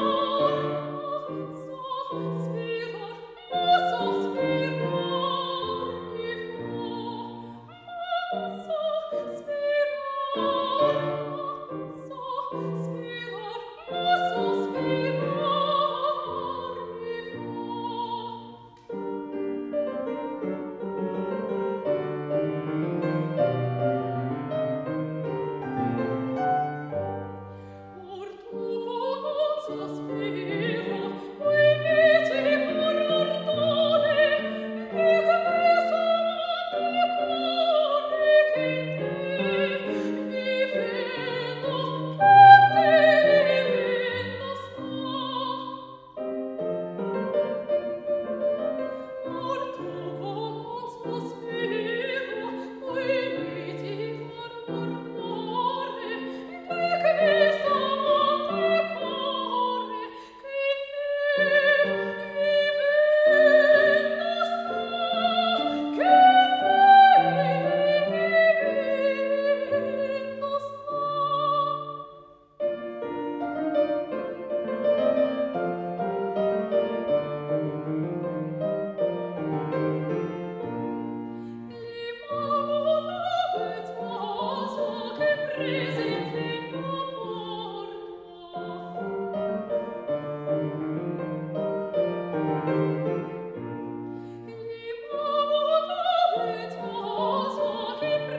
Oh.